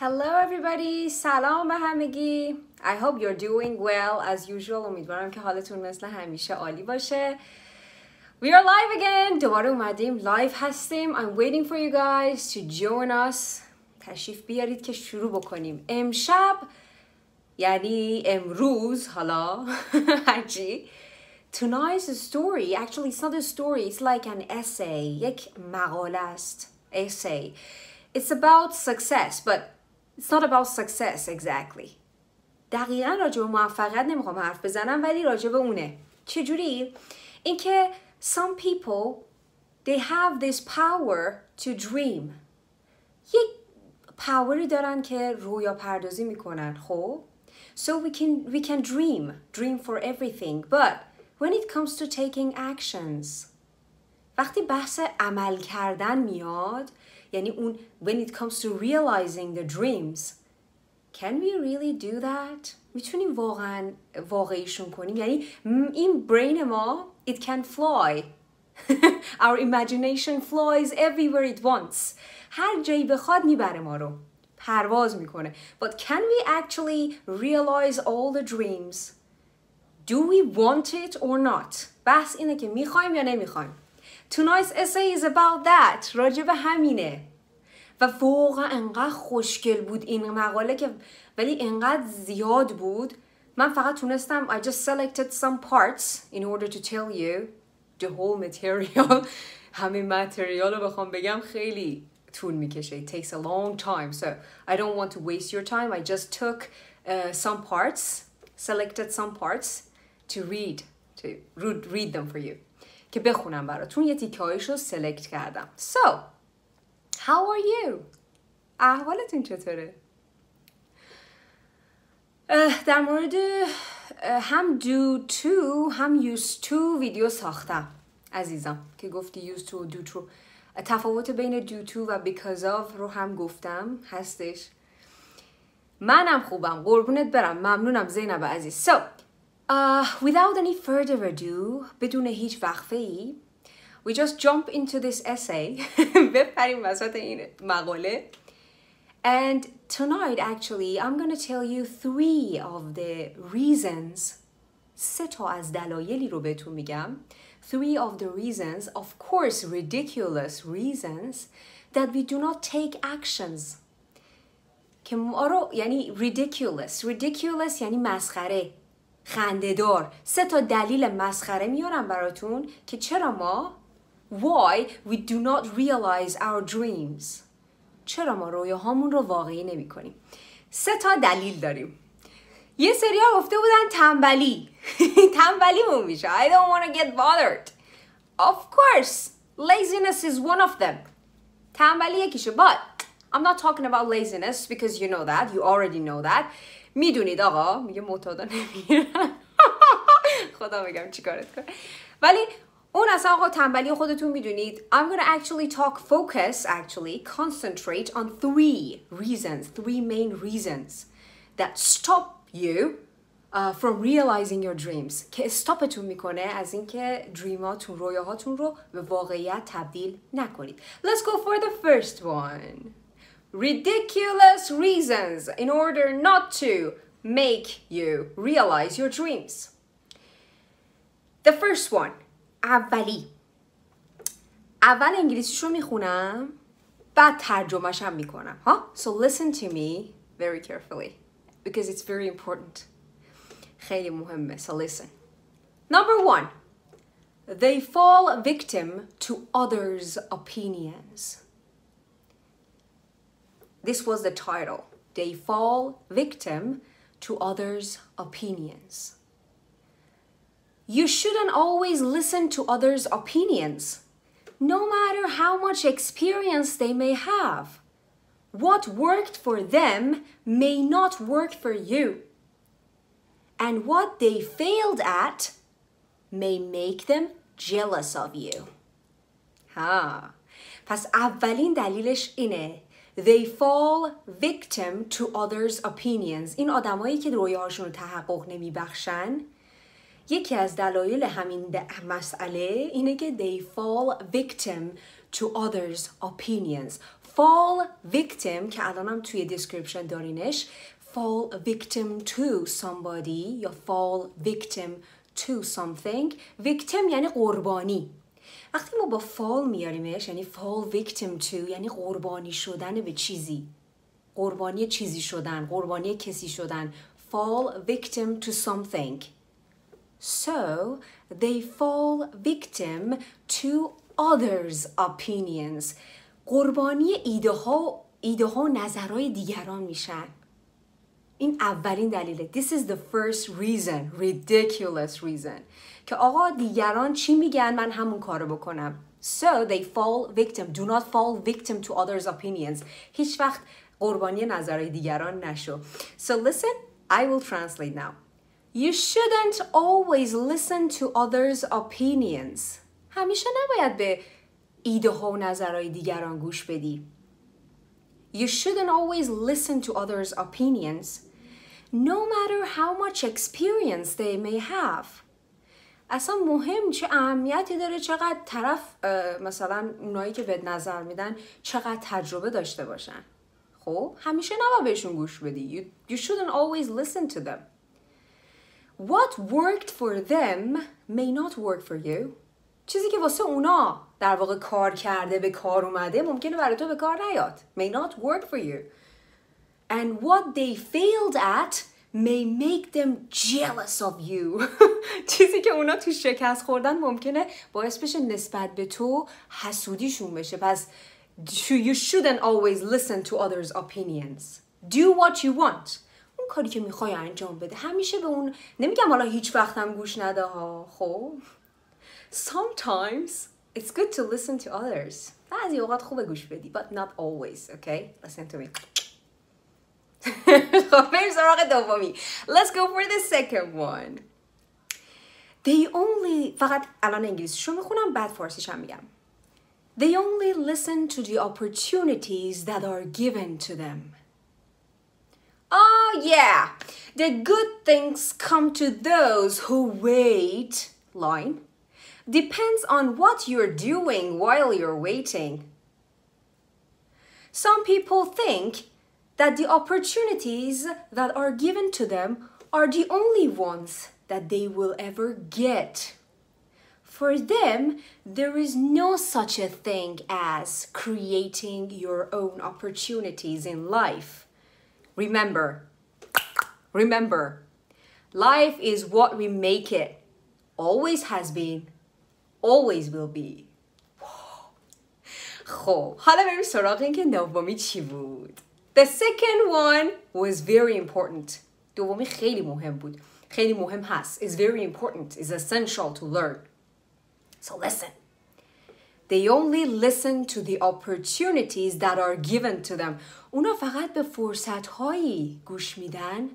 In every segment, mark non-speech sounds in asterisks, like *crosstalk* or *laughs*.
Hello everybody سلام به همگی I hope you're doing well as usual امیدوارم که حالتون مثل همیشه عالی باشه We are live again دوباره اومدیم لایو هستیم I'm waiting for you guys to join us تشریف بیارید که شروع بکنیم امشب یعنی امروز حالا *laughs* هرچی Tonight's story actually it's not a story it's like an essay یک مقاله است essay It's about success but it's not about success exactly دقیقا راجع به موفقیت نمیخوام حرف بزنم ولی راجع به اونه چجوری؟ اینکه some people they have this power to dream یک پاوری دارن که رویا پردازی میکنن خب so we can we can dream dream for everything but when it comes to taking actions وقتی بحث عمل کردن میاد یعنی اون when it comes to realizing the dreams can we really do that میتونیم واقعا واقعیشون کنیم یعنی این برین ما it can fly *laughs* our imagination flies everywhere it wants هر جایی بخواد میبره ما رو پرواز میکنه but can we actually realize all the dreams do we want it or not بحث اینه که میخوایم یا نمیخوایم Tonight's essay is about that راجع به همینه و واقعا انقدر خوشگل بود این مقاله که ولی انقدر زیاد بود من فقط تونستم I just selected some parts in order to tell you the whole material *laughs* همه متریال رو بخوام بگم خیلی طول میکشه it takes a long time so I don't want to waste your time I just took uh, some parts selected some parts to read to read them for you که بخونم براتون یه تیکه رو سلکت کردم. So how are you? احوالتون چطوره؟ در مورد هم do to هم use to ویدیو ساختم. عزیزم که گفتی use to و do to. تفاوت بین do to و because of رو هم گفتم. هستش. منم خوبم. قربونت برم. ممنونم زینب عزیز. So uh, without any further ado بدون هیچ وقفه ای we just jump into this essay بپریم وسط این مقاله and tonight actually I'm gonna tell you three of the reasons سه تا از دلایلی رو بهتون میگم three of the reasons of course ridiculous reasons that we do not take actions که ما رو یعنی ridiculous ridiculous یعنی مسخره خندهدار سه تا دلیل مسخره میارم براتون که چرا ما why we do not realize our dreams چرا ما رویاهامون رو واقعی نمی کنیم سه تا دلیل داریم یه سری ها گفته بودن تنبلی تنبلیمون میشه I don't want to get bothered of course laziness is one of them تنبلی یکیشه but I'm not talking about laziness because you know that you already know that می‌دونید آقا؟ میگه معتادا نمیرن *laughs* خدا بگم چیکارت کنه ولی اون اصلا آقا تنبلی خودتون می‌دونید. I'm gonna actually talk focus actually concentrate on three reasons three main reasons that stop you uh, from realizing your dreams. که استاپتون می‌کنه از اینکه دریماتون رویاهاتون رو به واقعیت تبدیل نکنید. Let's go for the first one. ridiculous reasons in order not to make you realize your dreams The first one اولی اول انگلیسیش رو میخونم بعد ترجمهش هم میکنم ها so listen to me very carefully because it's very important خیلی مهمه so listen number one they fall victim to others opinions this was the title they fall victim to others opinions you shouldn't always listen to others' opinions, no matter how much experience they may have. What worked for them may not work for you. And what they failed at may make them jealous of you. ها پس اولین دلیلش اینه They fall victim to others' opinions این آدمایی که رویاهاشون رو تحقق نمیبخشن یکی از دلایل همین مسئله اینه که they fall victim to others opinions fall victim که الانم توی description دارینش fall victim to somebody یا fall victim to something victim یعنی قربانی وقتی ما با fall میاریمش یعنی fall victim to یعنی قربانی شدن به چیزی. قربانی چیزی شدن قربانی کسی شدن. fall victim to something. So they fall victim to others opinions. قربانی ایده ها ایده ها نظرهای دیگران میشن. این اولین دلیله This is the first reason ridiculous reason که آقا دیگران چی میگن من همون کارو بکنم So they fall victim Do not fall victim to others opinions هیچ وقت قربانی نظرهای دیگران نشو So listen I will translate now You shouldn't always listen to others opinions همیشه نباید به ایده ها و نظرهای دیگران گوش بدی You shouldn't always listen to others' opinions, no matter how much experience they may have. اصلا مهم چه اهمیتی داره چقدر طرف مثلا اونایی که به نظر میدن چقدر تجربه داشته باشن خب همیشه نباید بهشون گوش بدی you, you shouldn't always listen to them what worked for them may not work for you چیزی که واسه اونا در واقع کار کرده به کار اومده ممکنه برای تو به کار نیاد. May not work for you. And what they failed at may make them jealous of you. *laughs* چیزی که اونا تو شکست خوردن ممکنه باعث بشه نسبت به تو حسودیشون بشه. پس you shouldn't always listen to others opinions. Do what you want. اون کاری که می‌خوای انجام بده. همیشه به اون نمیگم حالا هیچ وقت هم گوش نده ها. خب؟ Sometimes it's good to listen to others بعضی اوقات خوبه گوش بدی but not always okay listen to me *laughs* خب بریم سراغ دومی let's go for the second one they only فقط الان انگلیسیشو میخونم بعد فارسیش هم میگم they only listen to the opportunities that are given to them oh yeah the good things come to those who wait line depends on what you're doing while you're waiting. Some people think that the opportunities that are given to them are the only ones that they will ever get. For them, there is no such a thing as creating your own opportunities in life. Remember, remember, life is what we make it, always has been, always will be. خب حالا بریم سراغ این که نومی چی بود The second one was very important دومی خیلی مهم بود خیلی مهم هست It's very important It's essential to learn So listen They only listen to the opportunities that are given to them اونا فقط به فرصت هایی گوش میدن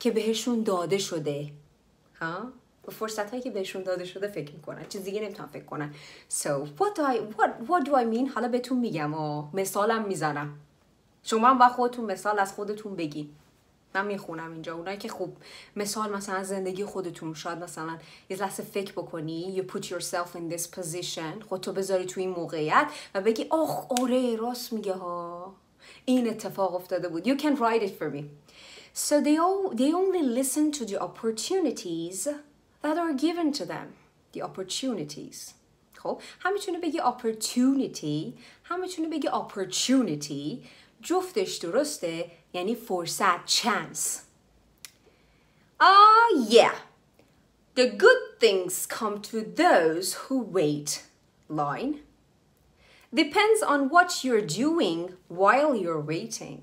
که بهشون داده شده ها به فرصت هایی که بهشون داده شده فکر می‌کنن چیز دیگه نمی‌تونن فکر کنن. So what do I, what, what do I mean حالا بهتون میگم و مثالم می‌زنم. شما هم با خودتون مثال از خودتون بگین. من می‌خونم اینجا. اونایی که خوب مثال مثلا زندگی خودتون شاید مثلا یه لحظه فکر بکنی you put yourself in this position. خودتو بذاری تو این موقعیت و بگی آخ آره راست میگه ها. این اتفاق افتاده بود. You can write it for me. So they, all, they only listen to the opportunities that are given to them the opportunities خب هم میتونه بگی opportunity هم میتونه بگی opportunity جفتش درسته یعنی فرصت chance ah yeah the good things come to those who wait line depends on what you're doing while you're waiting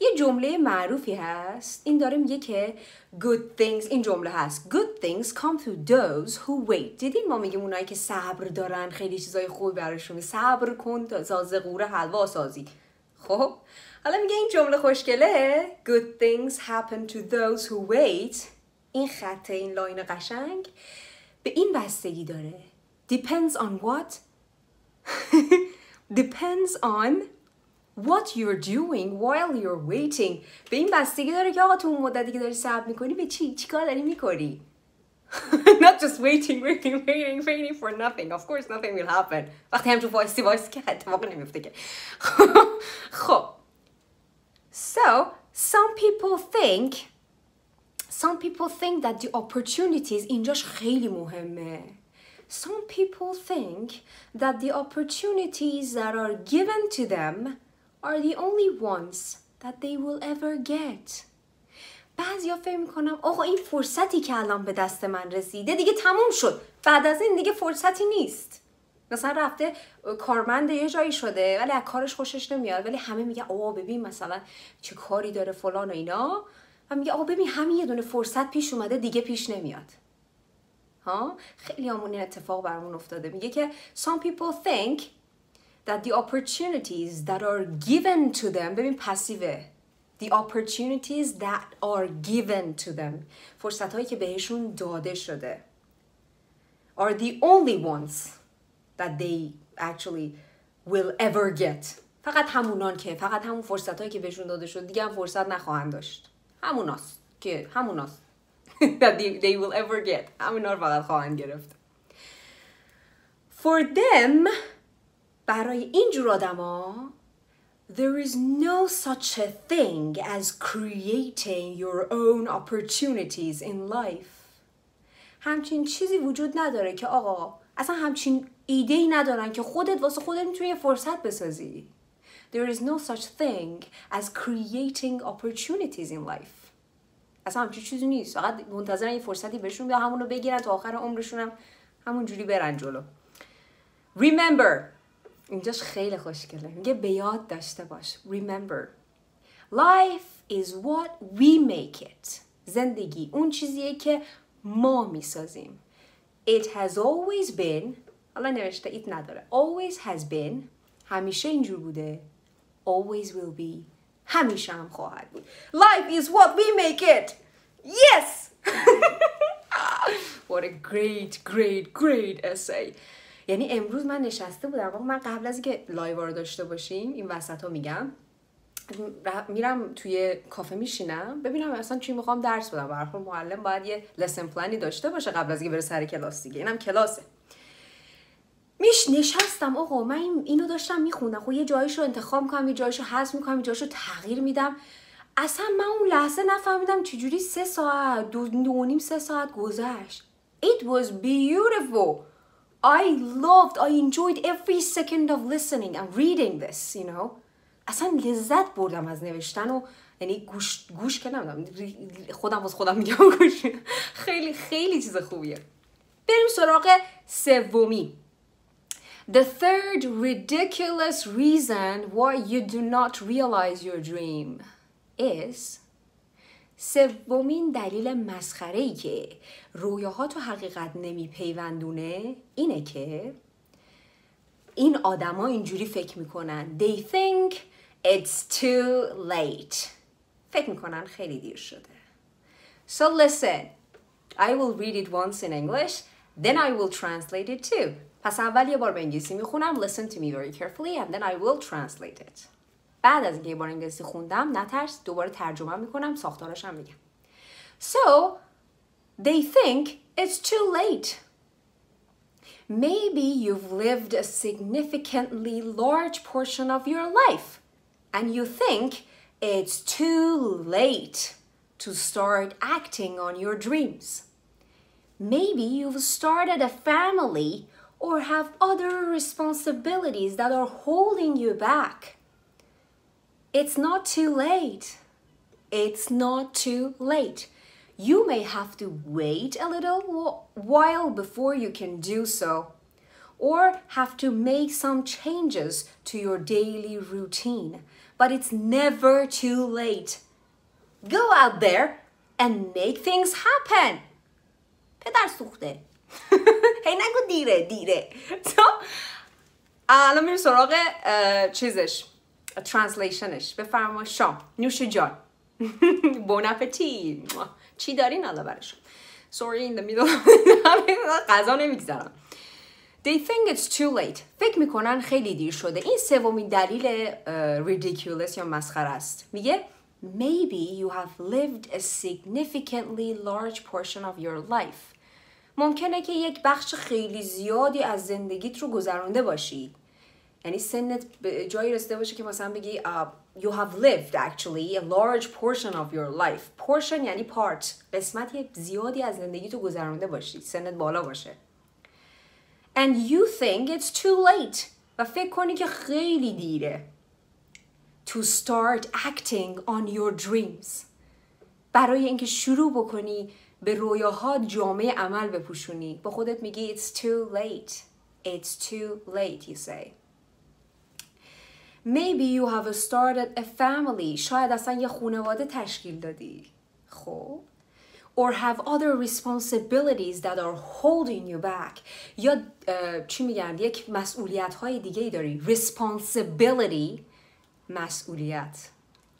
یه جمله معروفی هست. این داره میگه که good things این جمله هست. good things come to those who wait. دیدین ما میگیم اونایی که صبر دارن خیلی چیزای خوبی براشون. صبر کن تا ساز قوره حلوا سازی. خب؟ حالا میگه این جمله خوشگله. good things happen to those who wait. این خط این لاین قشنگ به این بستگی داره. depends on what? *laughs* depends on what you're doing while you're waiting به این بستگی داره که آقا تو اون مدتی که داری صبر میکنی به چی چیکار داری میکنی not just waiting waiting waiting waiting for nothing of course nothing will happen وقتی همچون وایسی وایسی که اتفاقی نمیفته که خب so some people think some people think that the opportunities اینجاش خیلی مهمه some people think that the opportunities that are given to them are the only ones that they will ever get. بعضیا فکر می‌کنن آقا این فرصتی که الان به دست من رسیده دیگه تموم شد. بعد از این دیگه فرصتی نیست. مثلا رفته کارمند یه جایی شده ولی از کارش خوشش نمیاد. ولی همه میگن آقا ببین مثلا چه کاری داره فلان و اینا. و میگه آقا ببین همین یه دونه فرصت پیش اومده دیگه پیش نمیاد. ها؟ خیلی همون این اتفاق برامون افتاده. میگه که some people think that the opportunities that are given to them ببین پسیوه the opportunities that are given to them فرصت هایی که بهشون داده شده are the only ones that they actually will ever get فقط همونان که فقط همون فرصت هایی که بهشون داده شد دیگه هم فرصت نخواهند داشت هموناست که هموناست that they, they will ever get همونا رو فقط خواهند گرفت for them برای این جور آدما there is no such a thing as creating your own opportunities in life. همچین چیزی وجود نداره که آقا اصلا همچین ایده ای ندارن که خودت واسه خودت می‌تونی یه فرصت بسازی. There is no such thing as creating opportunities in life. اصلا همچین چیزی نیست. فقط منتظرن یه فرصتی بهشون بیا همونو بگیرن تا آخر عمرشون هم همون جوری برن جلو. Remember اینجاش خیلی خوشگله میگه به یاد داشته باش Remember Life is what we make it زندگی اون چیزیه که ما می‌سازیم It has always been حالا نوشته it نداره Always has been همیشه اینجور بوده Always will be همیشه هم خواهد بود Life is what we make it Yes What a great great great essay یعنی امروز من نشسته بودم. من قبل از اینکه لایو رو داشته باشیم این وسط ها میگم میرم توی کافه میشینم ببینم اصلا چی می‌خوام درس بدم. برخور معلم باید یه لسن پلانی داشته باشه قبل از اینکه بره سر کلاس دیگه. اینم کلاسه. میش نشستم. آقا من اینو داشتم میخوندم. خب یه جایش رو انتخاب می‌کنم یه جایش رو حذف می‌کنم یه جایش رو تغییر میدم. اصلا من اون لحظه نفهمیدم چجوری سه ساعت دو, دو نیم سه ساعت گذشت. It was beautiful. I loved I enjoyed every second of listening and reading this you know اصلا لذت بردم از نوشتن و یعنی گوش گوش که نمیدونم خودم از خودم میگم گوش خیلی خیلی چیز خوبیه بریم سراغ سومی The third ridiculous reason why you do not realize your dream is سومین دلیل مسخره ای که رویاها تو حقیقت نمیپیوندونه اینه که این آدما اینجوری فکر می‌کنن They think it's too late فکر می‌کنن خیلی دیر شده So listen I will read it once in English then I will translate it too پس اول یه بار به انگلیسی می‌خونم Listen to me very carefully and then I will translate it بعد از اینکه یه بار انگلیسی خوندم نترس دوباره ترجمه میکنم ساختارش هم میگم So they think it's too late Maybe you've lived a significantly large portion of your life and you think it's too late to start acting on your dreams. Maybe you've started a family or have other responsibilities that are holding you back. It's not too late. It's not too late. You may have to wait a little while before you can do so, or have to make some changes to your daily routine. But it's never too late. Go out there and make things happen. پدر سوخته هی نگو دیره دیره تو الان میریم سراغ چیزش translation ش بفرما شام. نوش جان. *laughs* bon appétit چی دارین الان برشون sorry in the middle *laughs* غذا They think it's too late. فکر می‌کنن خیلی دیر شده. این سومین دلیل ridiculous یا مسخره است. میگه Maybe you have lived a significantly large portion of your life. ممکنه که یک بخش خیلی زیادی از زندگیت رو گذرانده باشی یعنی سنت به جایی رسیده باشه که مثلا بگی uh, you have lived actually a large portion of your life portion یعنی part قسمتی زیادی از زندگی تو گذرانده باشی سنت بالا باشه and you think it's too late و فکر کنی که خیلی دیره to start acting on your dreams برای اینکه شروع بکنی به رویاها جامعه عمل بپوشونی با خودت میگی it's too late it's too late you say Maybe you have started a family. شاید اصلا یه خانواده تشکیل دادی. خب. Or have other responsibilities that are holding you back. یا چی میگن؟ یک مسئولیت های دیگه ای داری. Responsibility. مسئولیت.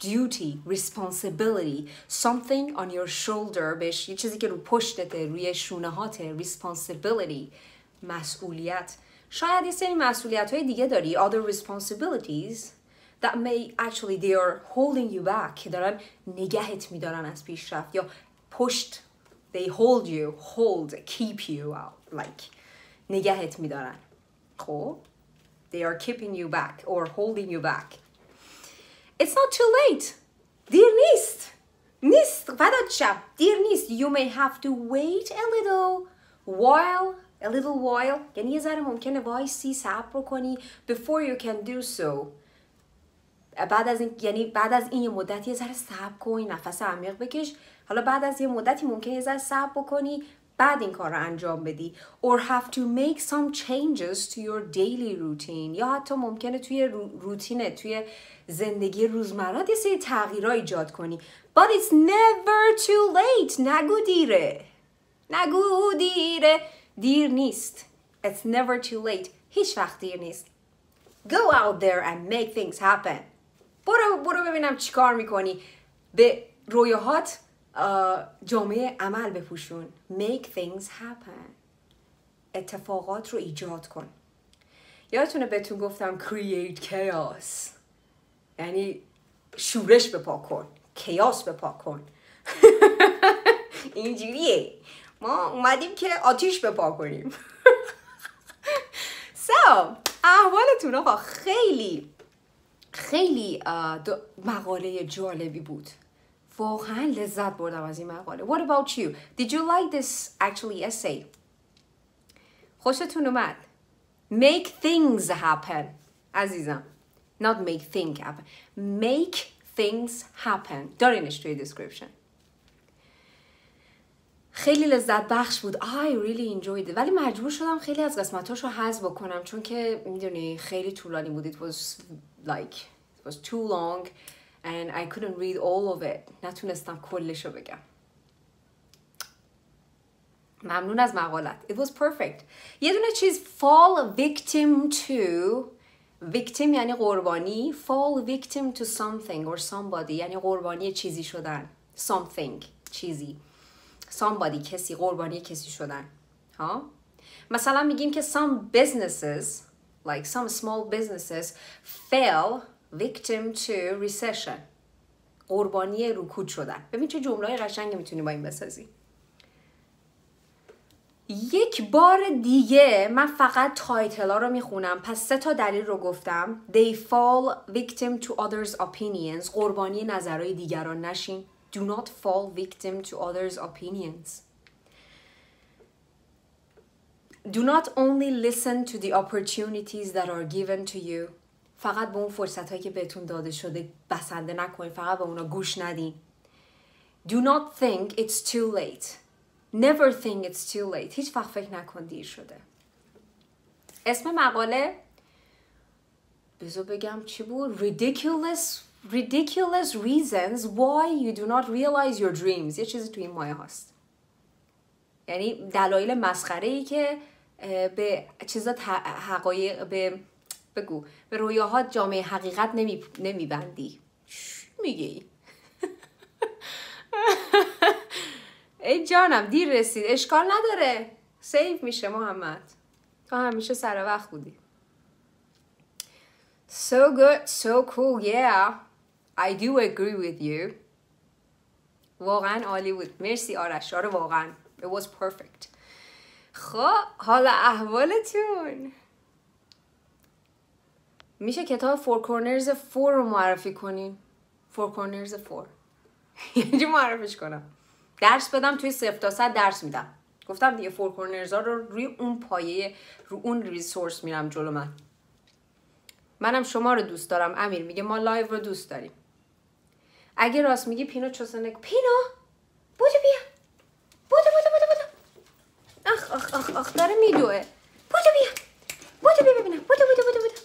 Duty. Responsibility. Something on your shoulder. بهش یه چیزی که رو پشتته. روی شونه هاته. Responsibility. مسئولیت. شاید یه سری مسئولیت های دیگه داری other responsibilities that may actually they are holding you back که دارن نگهت میدارن از پیشرفت یا پشت they hold you hold keep you out like نگهت میدارن خب they are keeping you back or holding you back it's not too late دیر نیست نیست فدات شب دیر نیست you may have to wait a little while a little while. یعنی یه ذره ممکنه وایسی صبر کنی before you can do so. بعد از این یعنی بعد از این یه مدت یه ذره صبر کن نفس عمیق بکش. حالا بعد از یه مدتی ممکنه یه ذره صبر بکنی بعد این کار رو انجام بدی. Or have to make some changes to your daily routine. یا حتی ممکنه توی روتینه توی زندگی روزمره یه سری تغییرها ایجاد کنی. But it's never too late. نگو دیره. نگو دیره. دیر نیست. It's never too late. هیچ وقت دیر نیست. Go out there and make things happen. برو برو ببینم چیکار می‌کنی. به رویاهات جامعه عمل بپوشون. Make things happen. اتفاقات رو ایجاد کن. یادتونه بهتون گفتم create chaos. یعنی شورش بپا کن. کیاس بپا کن. *laughs* اینجوریه. ما اومدیم که آتیش بپا کنیم so احوالتون آقا خیلی خیلی مقاله جالبی بود واقعا لذت بردم از این مقاله What about you? Did you like this actually essay? خوشتون اومد Make things happen عزیزم Not make things happen Make things happen دارینش توی description خیلی لذت بخش بود. I really enjoyed it. ولی مجبور شدم خیلی از قسمتاش رو حذف بکنم چون که می‌دونی خیلی طولانی بود. It was like it was too long and I couldn't read all of it. نتونستم کلش رو بگم. ممنون از مقالت. It was perfect. یه دونه چیز fall victim to victim یعنی قربانی fall victim to something or somebody یعنی قربانی چیزی شدن. Something چیزی. Somebody کسی قربانی کسی شدن. ها؟ مثلا میگیم که some businesses like some small businesses fell victim to recession. قربانی رکود شدن. ببین چه جمله قشنگی می‌تونی با این بسازی. یک بار دیگه من فقط تایتل ها رو می‌خونم. پس سه تا دلیل رو گفتم. They fall victim to others opinions. قربانی نظرهای دیگران نشین. Do not fall victim to others' opinions. Do not only listen to the opportunities that are given to you. فقط به اون فرصت هایی که بهتون داده شده بسنده نکنید. فقط به اونا گوش ندین. Do not think it's too late. Never think it's too late. هیچ وقت فکر نکن دیر شده. اسم مقاله بذار بگم چی بود؟ Ridiculous ridiculous reasons why you do not realize your dreams. یه چیزی توی این مایه هست یعنی دلایل مسخره ای که به چیزات حقایق به بگو به رویاهات جامعه حقیقت نمی نمیبندی. میگی؟ *laughs* ای جانم دیر رسید. اشکال نداره. سیف میشه محمد. تو همیشه سر وقت بودی. So good, so cool, yeah. I do agree with you. واقعا عالی بود. مرسی آرش. آره واقعا. It was perfect. خب حال احوالتون. میشه کتاب Four Corners four رو معرفی کنین. Four Corners four یعنی معرفیش کنم. درس بدم توی صفر تا صد درس میدم. گفتم دیگه Four Corners ها رو روی اون پایه رو اون resource میرم جلو من. منم شما رو دوست دارم امیر. میگه ما لایو رو دوست داریم. اگه راست میگی پینو چوسنک پینو! بودو بیا. بودو بودو بودو بودو. اخ اخ اخ اخ داره میدوه بودو بیا بودو بیا ببینم بودو بودو بودو بودو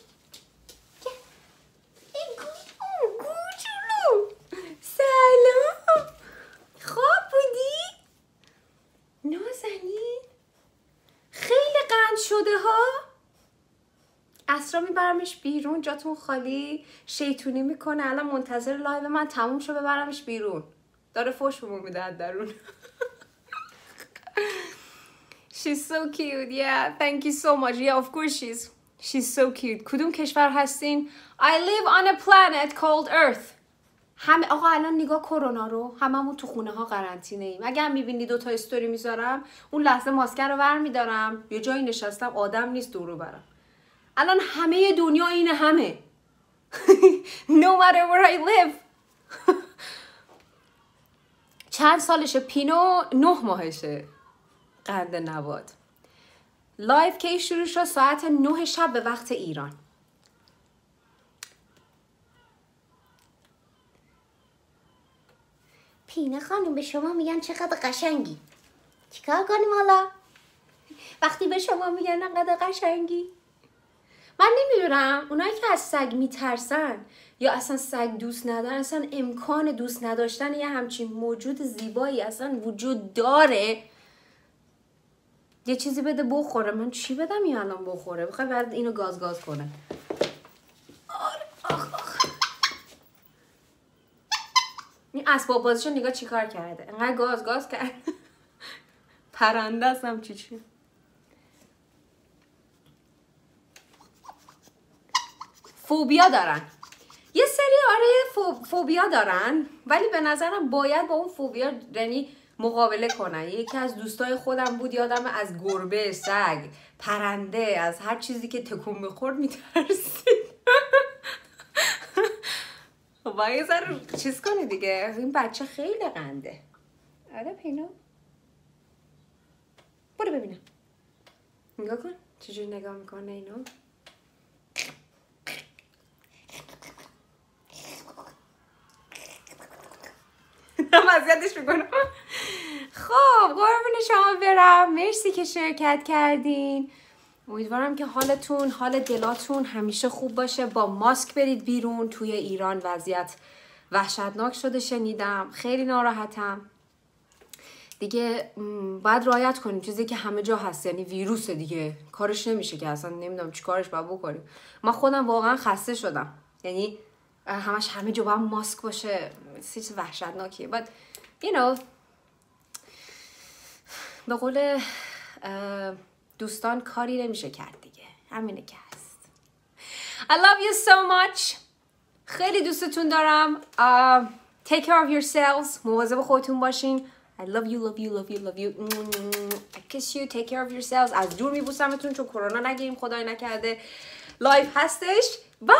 سلام خواب بودی؟ نازنین خیلی قند شده ها عصرا میبرمش بیرون جاتون خالی شیطونی می‌کنه الان منتظر لایو من تموم شو ببرمش بیرون داره فوش بمون میده درون *laughs* She's so cute. Yeah, thank you so much. Yeah, of course she's she's so cute. کدوم کشور هستین؟ I live on a planet called Earth. همه آقا الان نگاه کرونا رو هممون تو خونه ها قرنطینه ایم اگر می‌بینی دو تا استوری می‌ذارم اون لحظه ماسکر رو ور میدارم یه جایی نشستم آدم نیست دورو برم الان همه دنیا اینه همه. *laughs* No matter where I live. *laughs* چند سالشه؟ پینو نه ماهشه. قند نواد لایو کی شروع شد ساعت نه شب به وقت ایران. پینو خانم به شما میگن چقدر قشنگی. چیکار کنیم حالا؟ وقتی به شما میگن انقدر قشنگی. من نمی‌دونم. اونایی که از سگ میترسن یا اصلا سگ دوست ندارن اصلا امکان دوست نداشتن یه همچین موجود زیبایی اصلا وجود داره. یه چیزی بده بخوره. من چی بدم یا الان بخوره؟ بخوای بعد اینو گاز گاز کنه. آره آخ آخ. این اسباب بازیشو نگاه چیکار کرده؟ انقدر گاز گاز کرد پرنده هستم چی چی؟ فوبیا دارن. یه سری آره فوبیا دارن ولی به نظرم باید با اون فوبیا یعنی مقابله کنن. یکی از دوستای خودم بود یادم از گربه سگ پرنده از هر چیزی که تکون می‌خورد میترسید. *laughs* با یه ذره چیز کنی دیگه. این بچه خیلی قنده. آره پینو. برو ببینم. نگاه کن. چجوری نگاه می‌کنه اینو. اذیتش می‌کنم. خب قربون شما برم. مرسی که شرکت کردین. امیدوارم که حالتون حال دلاتون همیشه خوب باشه. با ماسک برید بیرون. توی ایران وضعیت وحشتناک شده شنیدم. خیلی ناراحتم. دیگه باید رایت کنیم. چیزی که همه جا هست. یعنی ویروس دیگه. کارش نمیشه که اصلا نمی‌دونم چی کارش باید بکنیم. من خودم واقعا خسته شدم. یعنی همش همه جا باید ماسک باشه. چیز وحشتناکیه. But you know به قول دوستان کاری نمیشه کرد دیگه. همینه که هست. I love you so much. خیلی دوستتون دارم. uh, take care of yourselves. مواظب خودتون باشین. I love you love you love you love you. I kiss you. Take care of yourselves. از دور میبوسمتون چون کرونا نگیریم. خدای نکرده. لایف هستش. بای